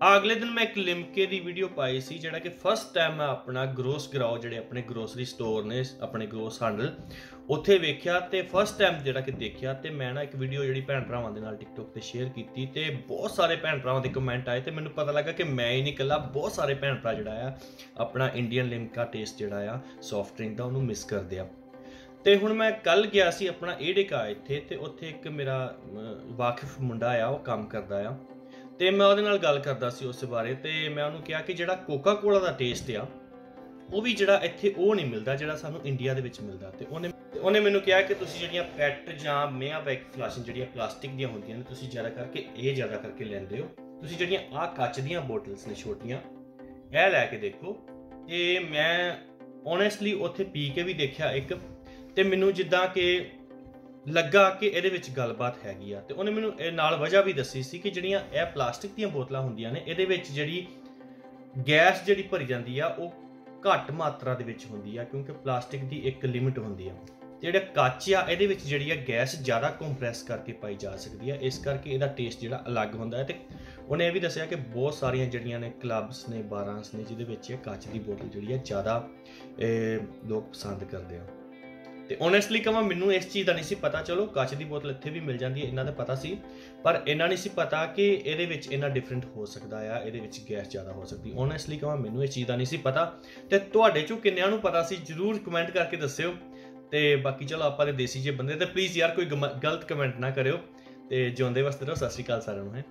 ਅਗਲੇ ਦਿਨ ਮੈਂ ਇੱਕ ਲਿਮਕੇ ਦੀ ਵੀਡੀਓ ਪਾਈ ਸੀ, ਜਿਹੜਾ ਕਿ ਫਸਟ ਟਾਈਮ ਮੈਂ ਆਪਣਾ ਗਰੋਸ ਗਰਾਓ ਜਿਹੜੇ ਆਪਣੇ ਗਰੋਸਰੀ ਸਟੋਰ ਨੇ, ਆਪਣੇ ਗਰੋਸ ਹੈਂਡਲ ਉੱਥੇ ਵੇਖਿਆ ਤੇ ਫਸਟ ਟਾਈਮ ਜਿਹੜਾ ਕਿ ਦੇਖਿਆ ਤੇ ਮੈਂ ਨਾ ਇੱਕ ਵੀਡੀਓ ਜਿਹੜੀ ਭੈਣ ਭਰਾਵਾਂ ਦੇ ਨਾਲ ਟਿਕਟੋਕ ਤੇ ਸ਼ੇਅਰ ਕੀਤੀ ਤੇ ਬਹੁਤ ਸਾਰੇ ਭੈਣ ਭਰਾਵਾਂ ਦੇ ਕਮੈਂਟ ਆਏ ਤੇ ਮੈਨੂੰ ਪਤਾ ਲੱਗਾ ਕਿ ਮੈਂ ਹੀ ਨਹੀਂ ਇਕੱਲਾ, ਬਹੁਤ ਸਾਰੇ ਭੈਣ ਭਰਾ ਜਿਹੜਾ ਆ, ਆਪਣਾ ਇੰਡੀਅਨ ਲਿਮਕਾ ਟੇਸਟ ਜਿਹੜਾ ਆ ਸੌਫਟ ਡਰਿੰਕ ਦਾ ਉਹਨੂੰ ਮਿਸ ਕਰਦੇ ਆ। ਤੇ ਹੁਣ ਮੈਂ ਕੱਲ ਗਿਆ ਸੀ ਆਪਣਾ ਏਡਿਕਾ ਇੱਥੇ ਤੇ ਉੱਥੇ ਇੱਕ ਮੇਰਾ ਵਾਕਿਫ ਮੁੰਡਾ ਆ, ਉਹ ਕੰਮ ਕਰਦਾ ਆ। ਤੇ ਮੈਂ ਉਹਦੇ ਨਾਲ ਗੱਲ ਕਰਦਾ ਸੀ ਉਸ ਬਾਰੇ ਤੇ ਮੈਂ ਉਹਨੂੰ ਕਿਹਾ ਕਿ ਜਿਹੜਾ ਕੋਕਾ ਕੋਲਾ ਦਾ ਟੇਸਟ ਆ, ਉਹ ਵੀ ਜਿਹੜਾ ਇੱਥੇ ਉਹ ਨਹੀਂ ਮਿਲਦਾ, ਜਿਹੜਾ ਸਾਨੂੰ ਇੰਡੀਆ ਦੇ ਵਿੱਚ ਮਿਲਦਾ। ਤੇ ਉਹਨੇ ਤੇ ਉਹਨੇ ਮੈਨੂੰ ਕਿਹਾ ਕਿ ਤੁਸੀਂ ਜਿਹੜੀਆਂ ਪੈਟ ਜਾਂ ਮੇਆ ਬੈਕ ਫਲਾਸ਼ਾਂ ਜਿਹੜੀਆਂ ਪਲਾਸਟਿਕ ਦੀਆਂ ਹੁੰਦੀਆਂ ਨੇ, ਤੁਸੀਂ ਜ਼ਿਆਦਾ ਕਰਕੇ ਇਹ ਜ਼ਿਆਦਾ ਕਰਕੇ ਲੈਂਦੇ ਹੋ। ਤੁਸੀਂ ਜਿਹੜੀਆਂ ਆਹ ਕੱਚ ਦੀਆਂ ਬੋਟਲਸ ਨੇ ਛੋਟੀਆਂ, ਇਹ ਲੈ ਕੇ ਦੇਖੋ। ਇਹ ਮੈਂ ਓਨੈਸਟਲੀ ਉੱਥੇ ਪੀ ਕੇ ਵੀ ਦੇਖਿਆ ਇੱਕ, ਤੇ ਮੈਨੂੰ ਜਿੱਦਾਂ ਕਿ ਲੱਗਾ ਕਿ ਇਹਦੇ ਵਿੱਚ ਗੱਲਬਾਤ ਹੈਗੀ ਆ। ਤੇ ਉਹਨੇ ਮੈਨੂੰ ਇਹ ਨਾਲ ਵਜ੍ਹਾ ਵੀ ਦੱਸੀ ਸੀ ਕਿ ਜਿਹੜੀਆਂ ਇਹ ਪਲਾਸਟਿਕ ਦੀਆਂ ਬੋਤਲਾਂ ਹੁੰਦੀਆਂ ਨੇ, ਇਹਦੇ ਵਿੱਚ ਜਿਹੜੀ ਗੈਸ ਜਿਹੜੀ ਭਰੀ ਜਾਂਦੀ ਆ, ਉਹ ਘੱਟ ਮਾਤਰਾ ਦੇ ਵਿੱਚ ਹੁੰਦੀ ਆ, ਕਿਉਂਕਿ ਪਲਾਸਟਿਕ ਦੀ ਇੱਕ ਲਿਮਿਟ ਹੁੰਦੀ ਆ। ਤੇ ਜਿਹੜਾ ਕੱਚ ਆ, ਇਹਦੇ ਵਿੱਚ ਜਿਹੜੀ ਆ ਗੈਸ ਜ਼ਿਆਦਾ ਕੰਪਰੈਸ ਕਰਕੇ ਪਾਈ ਜਾ ਸਕਦੀ ਆ, ਇਸ ਕਰਕੇ ਇਹਦਾ ਟੇਸਟ ਜਿਹੜਾ ਅਲੱਗ ਹੁੰਦਾ ਹੈ ਤੇ ਉਹਨੇ ਇਹ ਵੀ ਦੱਸਿਆ ਕਿ ਬਹੁਤ ਸਾਰੀਆਂ ਜਿਹੜੀਆਂ ਨੇ ਕਲੱਬਸ ਨੇ ਬਾਰਾਂਸ ਨੇ, ਜਿਹਦੇ ਵਿੱਚ ਇਹ ਕੱਚ ਦੀ ਬੋਤਲ ਜਿਹੜੀ ਆ ਜ਼ਿਆਦਾ ਲੋਕ ਪਸੰਦ ਕਰਦੇ ਆ। ਤੇ ਓਨੈਸਟਲੀ ਕਹਾਂ ਮੈਨੂੰ ਇਸ ਚੀਜ਼ ਦਾ ਨਹੀਂ ਸੀ ਪਤਾ। ਚਲੋ, ਕੱਚ ਦੀ ਬੋਤਲ ਇੱਥੇ ਵੀ ਮਿਲ ਜਾਂਦੀ ਹੈ, ਇਹਨਾਂ ਦਾ ਪਤਾ ਸੀ। ਪਰ ਇਹਨਾਂ ਨਹੀਂ ਸੀ ਪਤਾ ਕਿ ਇਹਦੇ ਵਿੱਚ ਇਹਨਾਂ ਡਿਫਰੈਂਟ ਹੋ ਸਕਦਾ ਆ, ਇਹਦੇ ਵਿੱਚ ਗੈਸ ਜ਼ਿਆਦਾ ਹੋ ਸਕਦੀ। ਓਨੈਸਟਲੀ ਕਹਾਂ ਮੈਨੂੰ ਇਸ ਚੀਜ਼ ਦਾ ਨਹੀਂ ਸੀ ਪਤਾ। ਤੇ ਤੁਹਾਡੇ ਚੋਂ ਕਿੰਨਿਆਂ ਨੂੰ ਪਤਾ ਸੀ, ਜਰੂਰ ਕਮੈਂਟ ਕਰਕੇ ਦੱਸਿਓ। ਤੇ ਬਾਕੀ ਚਲੋ, ਆਪਾਂ ਦੇ ਦੇਸੀ ਜੇ ਬੰਦੇ, ਤੇ ਪਲੀਜ਼ ਯਾਰ ਕੋਈ ਗਮ- ਗਲਤ ਕਮੈਂਟ ਨਾ ਕਰਿਓ। ਤੇ ਜਿਉਂਦੇ ਵਸਦੇ ਰਹੋ, ਸਤਿ ਸ਼੍ਰੀ ਅਕਾਲ ਸਾਰਿਆਂ ਨੂੰ, ਹੈ।